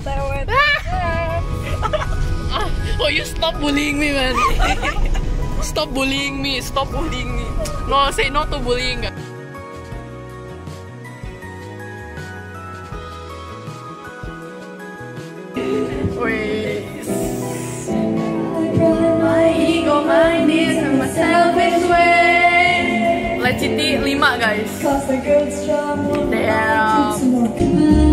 otw. Oh, you stop bullying me, man. stop bullying me. Stop bullying me. No, say no to bullying. Wait. My ego, my needs, and my selfish way. Let's it 5 guys. Damn.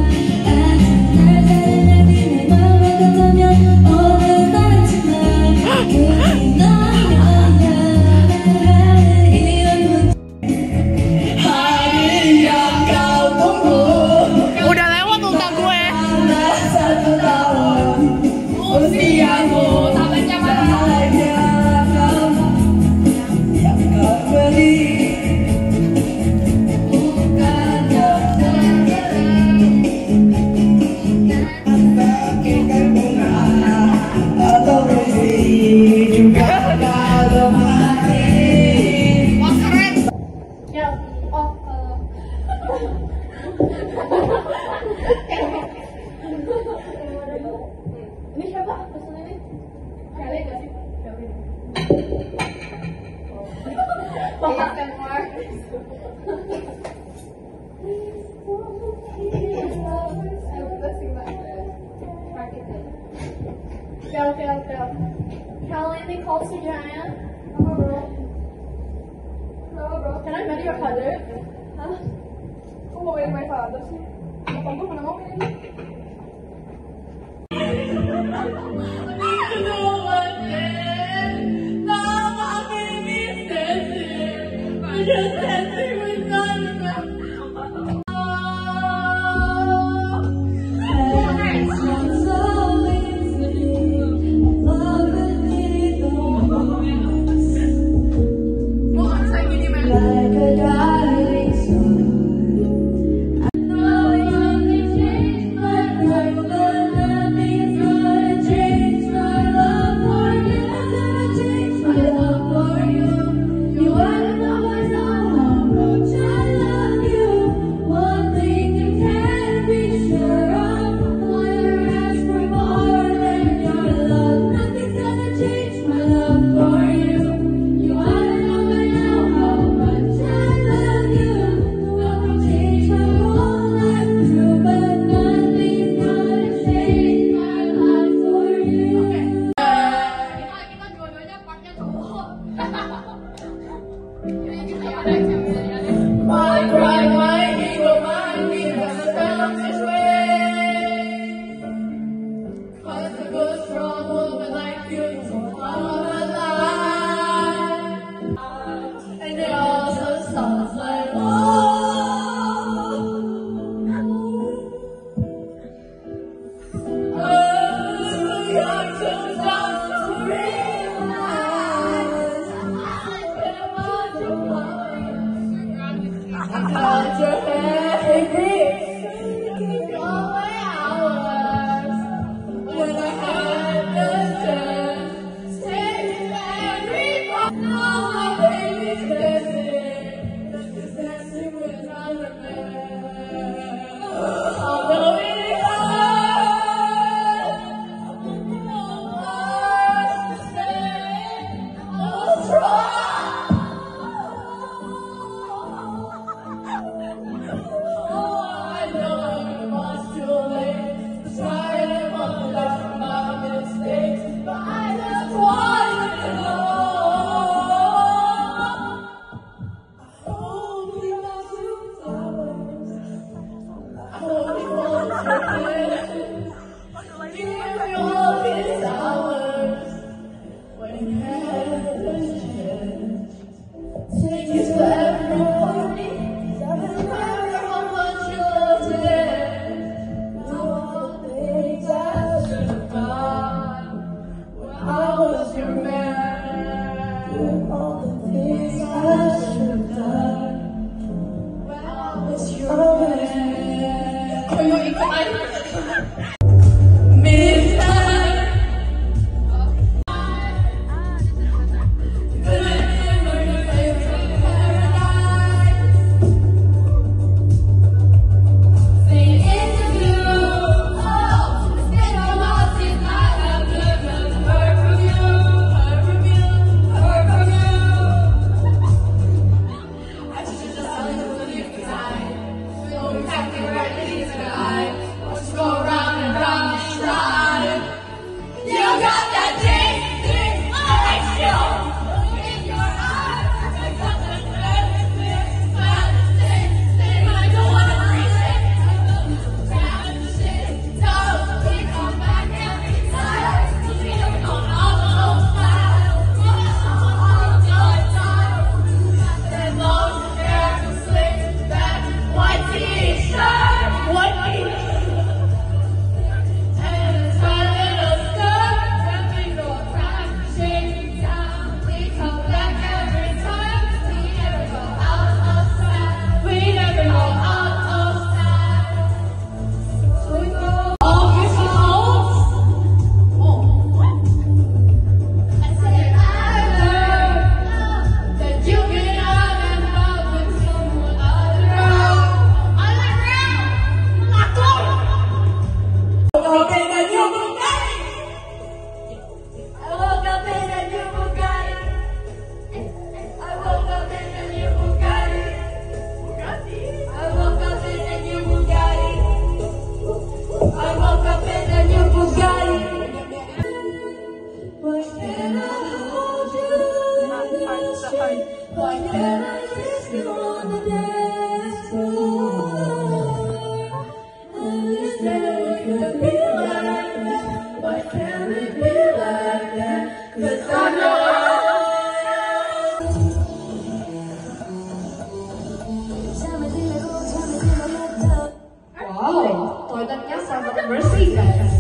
Owen, toilet niya sa Mercedes.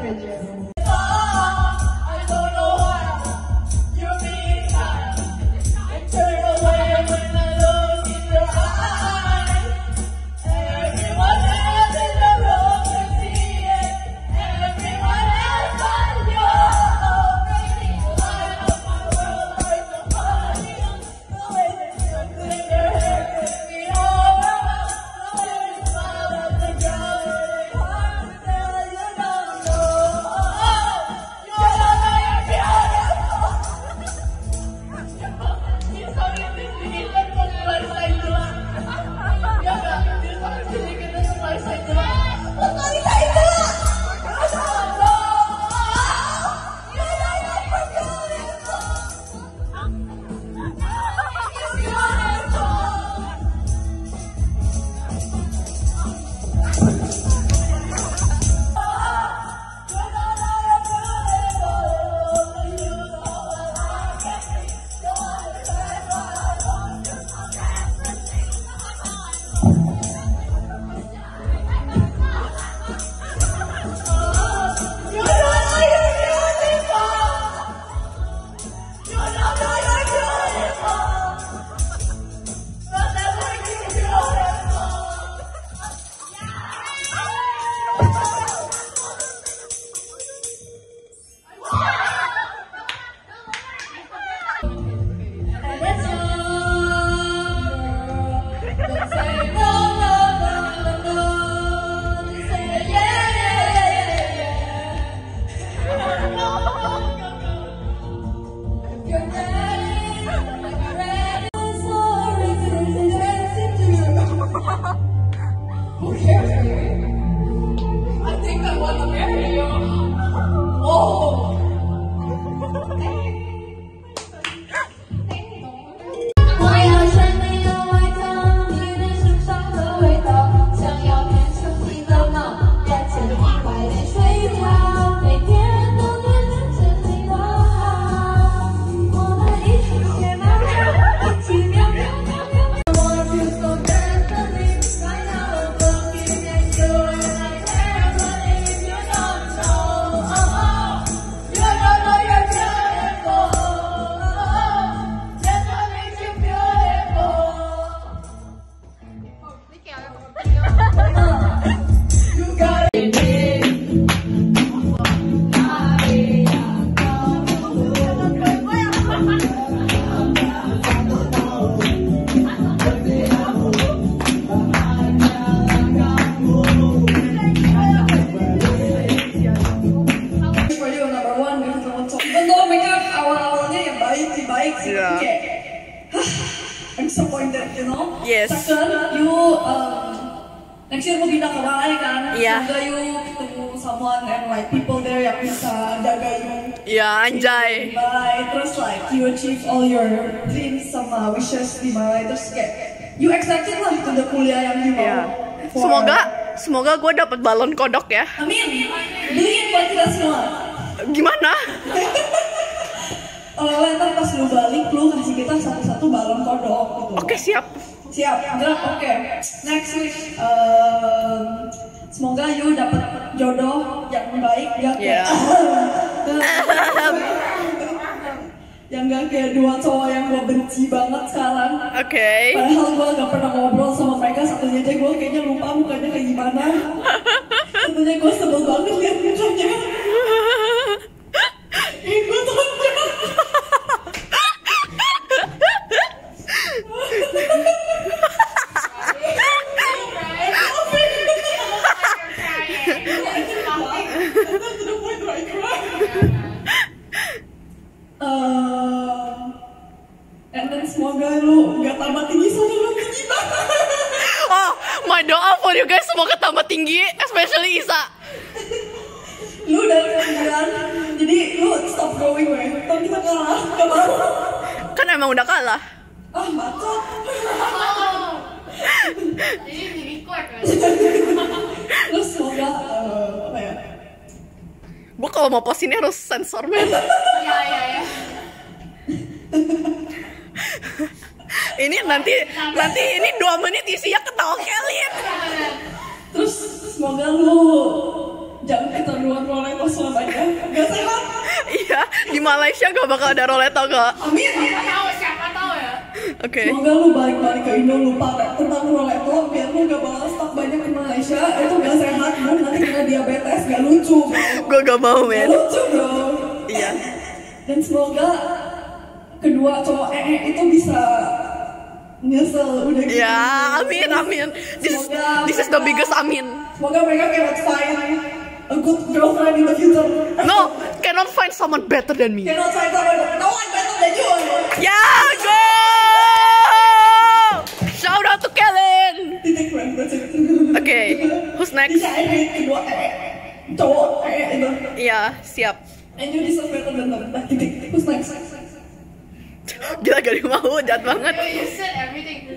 Bridges. Achieve all your dreams sama wishes di Malai, terus kayak you excited lah the kuliah yang you mau. Ya. for- Semoga semoga gue dapat balon kodok ya. Amin. Beliin buat kita semua. Gimana? Oleh ntar pas lu balik lu kasih kita satu-satu balon kodok gitu. Oke siap. Siap, gerak. Oke. Next wish. Um, semoga you dapat jodoh yang baik Ya. yang gak kayak dua cowok yang gue benci banget sekarang. Oke. Padahal gue gak pernah ngobrol sama mereka satunya aja gue kayaknya lupa mukanya kayak gimana. Satunya gue sebel banget liat mukanya. Lu gak tambah tinggi soalnya lu tinggi banget. Oh, my doa for you guys semoga tambah tinggi, especially Isa. lu udah ketinggian, jadi lu stop growing weh. Ntar kita kalah, gak mau. Kan emang udah kalah. Ah, bacot. Jadi jadi kuat kan? Lu semoga, eh, apa ya? Gue kalau mau post ini harus sensor men. Iya iya iya. ini nanti nanti ini dua menit isinya ketawa Kelin. Terus semoga lu jangan keterlaluan roleto selamanya. Gak sehat. Iya, di Malaysia gak bakal ada roleto gak? Amin. Siapa tahu siapa tahu ya. Oke. Semoga lu balik-balik ke Indo lupa tentang roleto biar lu gak bawa stok banyak ke Malaysia itu gak sehat bro nanti kena diabetes gak lucu. Gue gak mau Gak men. lucu bro. Iya. Dan semoga kedua cowok ee itu bisa nyesel udah gitu. Ya, amin amin. This is, this is the biggest amin. Semoga mereka cannot find a good girlfriend in the future. No, cannot find someone better than me. Cannot find someone no one better than you. Ya, go! Shout out to Kellen. Titik. Oke, who's next? Cowok. Iya, siap. And you deserve better than. Nah, titik. Who's next? Gila mau, jahat banget. You said everything.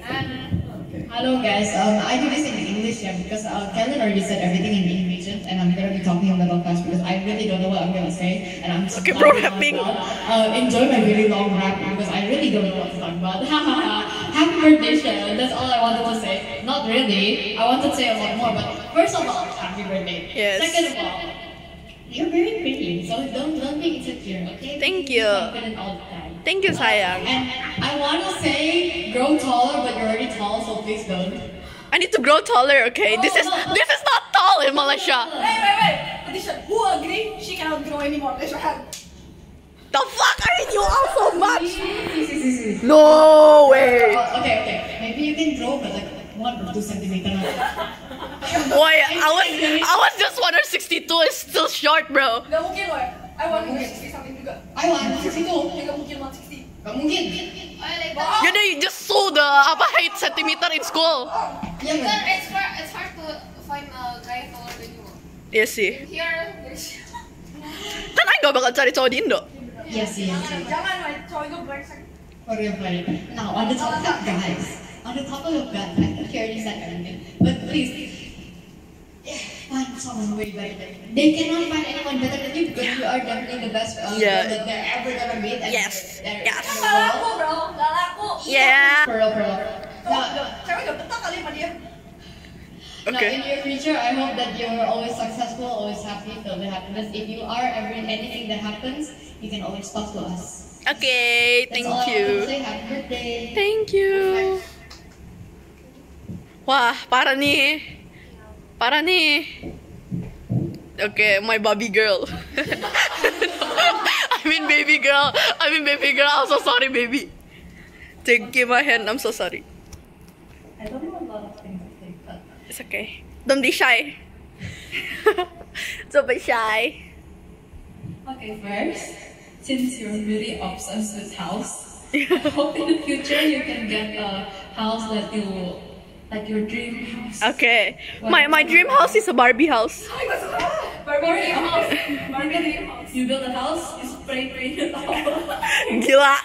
Hello guys, um, I do this in English yeah, because uh, Kellen already said everything in Indonesian and I'm gonna be talking a little fast because I really don't know what I'm gonna say and I'm just Okay, bro, rapping. Uh, enjoy my really long rap because I really don't know what to talk about. Happy birthday, Sharon. That's all I wanted to say. Not really. I wanted to say a lot more, but first of all, happy birthday. Yes. Second of all, you're very pretty, so don't don't be insecure, okay? Thank you. Confident all the time. Thank you, sayang. And I want to say grow taller, but you're already tall, so please don't. I need to grow taller, okay? This is this is not tall in Malaysia. Wait, wait, wait. Petition. Who agree she cannot grow anymore? Raise your hand. The fuck? I hate you all so much. No way. Oh, okay, okay. Maybe you can grow, but like one or two centimeter. Why? I was I was just 162. It's still short, bro. Gak mungkin loh. I want 160 something juga. I want situ. Ya gak mungkin 160. Gak mungkin. I like that. Yaudah, you just saw the apa height centimeter in school. Iya Because kan? it's hard, it's hard to find a guy taller than you. Iya sih. Here. Kan I gak bakal cari cowok di Indo. Iya sih, iya sih. Jangan. Cowok itu brengsek. For real, for real. Now, on the topic of guys, on the topic of guys, I said everything. But please, someone way better than you. They cannot find anyone better than you because you are definitely the best uh, Yeah. girl that they're ever gonna meet. And Yes, yes. they're- Gak laku bro. Gak laku. Yeah. For real, for real. Cowok, Now, cewek gak betah kali sama dia. Now, in your future, I hope that you're always successful, always happy, filled with happiness. If you are ever in anything that happens, you can always talk to us. Okay, That's thank all I wanted to say. Happy birthday. Thank you. Wah, parah nih. Parah nih. Oke, my baby girl. I mean baby girl. I mean baby girl. I'm so sorry, baby. Take give my hand. I'm so sorry. I don't know a lot of things to say, but It's okay. Don't be shy. Don't be shy. Okay, first, since you're really obsessed with house, I hope in the future you can get a house that you like your dream house. Okay. My my dream house is a Barbie house. Oh Barbie dream house. Barbie dream house. You build a house, you spray paint it all. Gila.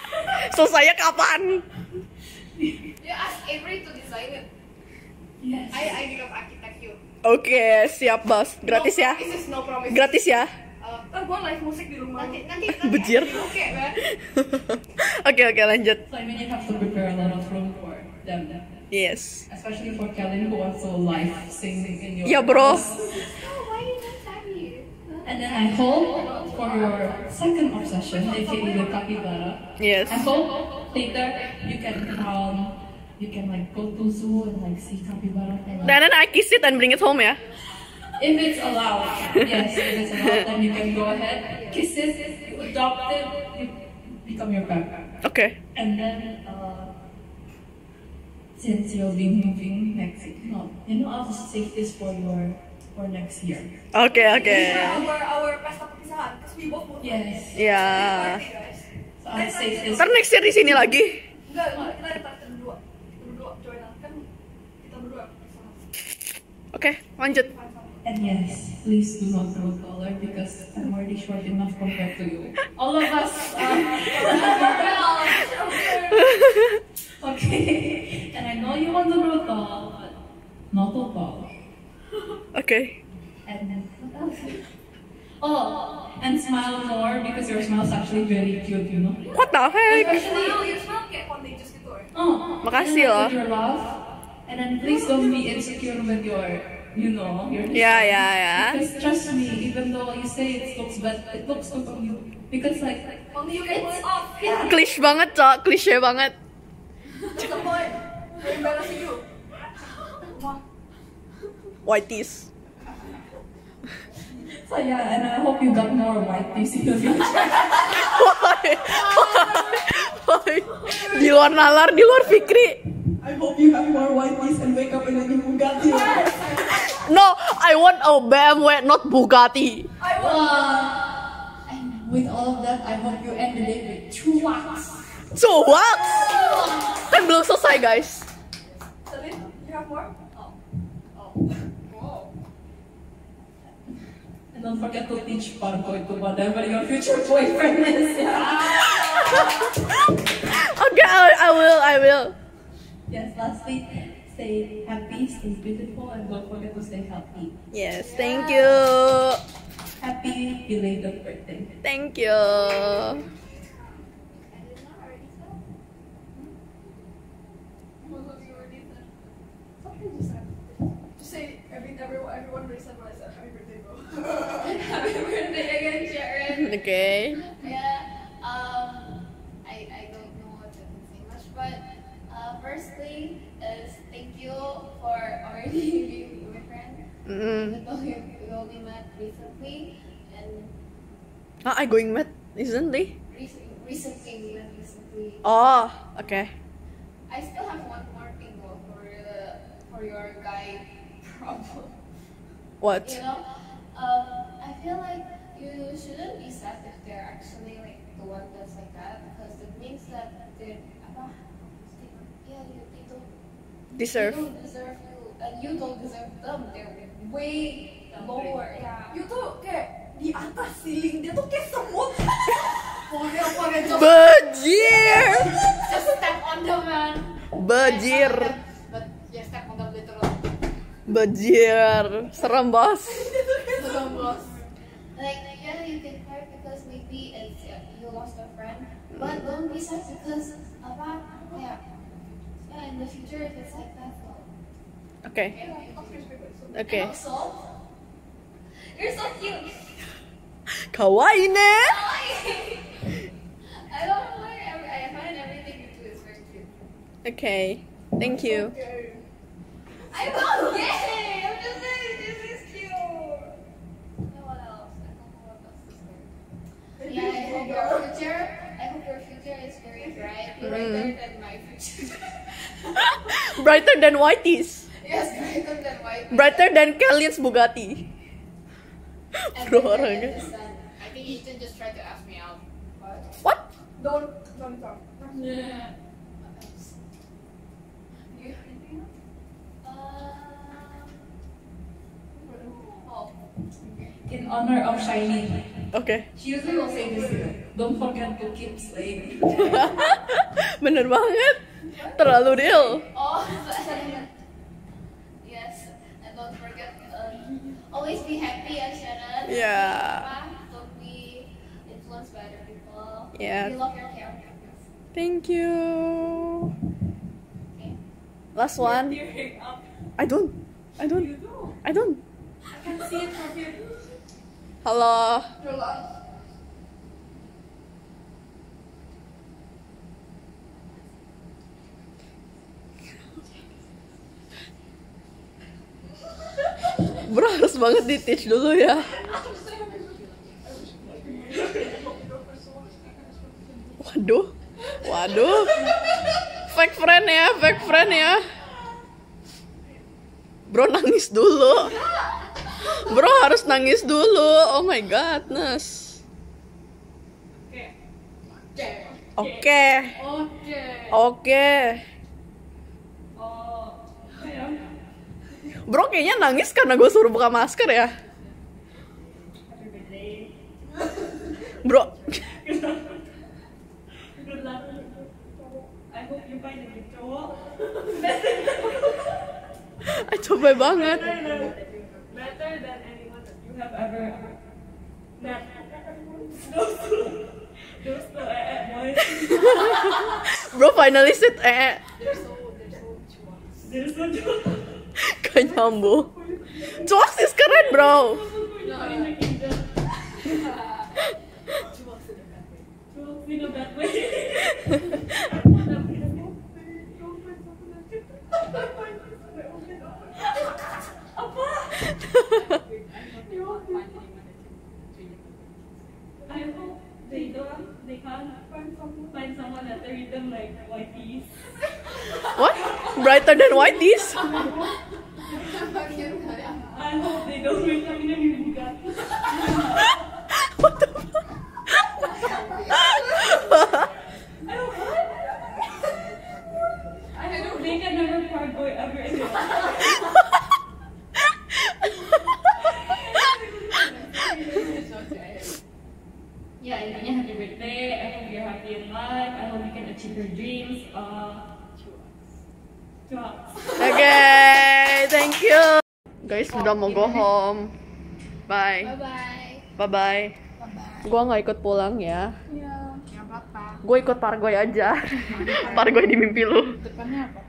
Selesainya kapan? You ask Avery to design it. yes. I I become architect you. Oke, siap bos. Gratis ya? This is no promise. Gratis ya? Uh, ntar gue live musik di rumah. Nanti nanti nanti. Bejir. Oke. Oke oke lanjut. So I mean, you have to prepare a lot of room for them, Yes. especially for Kellen who wants to live sing in your. Ya bro. And then I hope for your second obsession, aka the capybara. Yes. I hope later you can um you can like go to zoo and like see capybara. And, like, then I kiss it and bring it home yeah. if it's allowed, yes, if it's allowed, then you can go ahead, kiss it, you adopt it, you become your pet. Okay. And then uh, since you'll be moving next no, you know I'll just save this for your for next year. Oke oke. Our our pesta perpisahan. Cause we both moved. Yes. Ya. Party, guys. So I'll save this. Ntar next year di sini lagi. Enggak, enggak, kita kita kita berdua. Kita berdua join kan kita berdua. Oke, lanjut. And yes, please do not grow taller because I'm already short enough compared to you. All of us. Uh, okay. And I know you want to grow tall, but not too tall. And what else? Oh, and smile more because your smile is actually very cute, you know. What the heck? Especially Smile, you smile kayak contagious gitu. Oh, Makasih and then loh. your laugh. And then please don't be insecure with your, you know, your Ya ya ya. Because trust me, even though you say it looks bad, it looks good on you. Because like, Only you can pull it off. yeah, Klish banget cok, klise banget. What's the point? We're embarrassing you. Whiteys. so yeah, and I hope you got more white teeth in the future. Why? Why? Di luar nalar, di luar Fikri. I hope you have more white teeth and wake up in a new Bugatti. No, I want a BMW, not Bugatti. And with all of that, I hope you end the day with two wax. So what? Kan belum selesai guys. And don't forget to teach Parkoy to whatever your future boyfriend is. Okay, I, I will, I will. Yes, lastly, stay happy, stay beautiful, and don't forget to stay healthy. Yes, thank you. Happy belated birthday. Thank you. Something just said. Just say every, everyone, everyone already said what I said. Happy birthday, bro. Happy birthday again, Sharon. Okay. Yeah, um, I, I don't know what to say much, but uh, firstly is thank you for already being my friend. Mm. Even though we only met recently and Ah, I going mad recently. recently, recently met recently. Oh, okay. I still have one more thing though for the for your guy problem. What? You know, um, I feel like you shouldn't be sad if they're actually like the one that's like that because it means that they, apa, yeah, you, they don't, Deserve. they don't deserve you and you don't deserve them. They're way lower. Yeah. You tuh kayak di atas ceiling dia tuh kayak semut. Bajir. Just step on them, man. Bajir. But yeah, step on them literally. Bajir. Serem bos. Bos. Like, yeah, you can cry because maybe it's, uh, you lost a friend, but don't be sad because apa, yeah, yeah, in the future if it's like that, well, Okay. Okay. And also, you're so cute. Kawaii ne. I don't know why every, I find everything you do is very cute. Okay. Thank you. I'm not gay. I'm Brighter than my future. brighter than Whitey's. Yes, brighter than Whitey's. Brighter than Bugatti. Bro, orangnya. I think Ethan just tried to ask me out. What? What? Don't, don't talk. Yeah. Uh, oh. in honor of Shiny. Oke. she usually will say this. Don't forget to keep slaying. Bener banget. Terlalu real. Oh, yes, and don't forget, uh, always be happy ya Shannon. Yeah. Apa, Don't be influenced by other people. Yeah. You love your characters. Thank you. Okay. Last one. I don't. I don't. I don't. I can see it from here. Halo. Bro harus banget di teach dulu ya. Waduh, waduh. Fake friend ya, fake friend ya. Bro nangis dulu. Bro harus nangis dulu. Oh my godness. Oke. Oke. Bro kayaknya nangis karena gue suruh buka masker ya. Bro. I. Coba banget. Better than anyone that you have ever met. Those two, those two eh, eh, boys. Bro finally sit eh. They're so cute. Gak nyambung. Cuak sih keren bro. Way. I hope they don't, they can't find someone, find someone that they read them like white peas. What? Brighter than white this? I hope they don't read them in a new. What the fuck? I hope they can never part boy ever in Yeah, intinya happy birthday. I hope you're happy in life. I hope you can achieve your dreams. Uh. Oke, thank you. Guys, udah mau go home. Bye. Bye bye. Bye bye. Gua nggak ikut pulang ya. Iya. Apa-apa. Gue ikut Pargoy aja. Pargoy di mimpi lu. Depannya apa?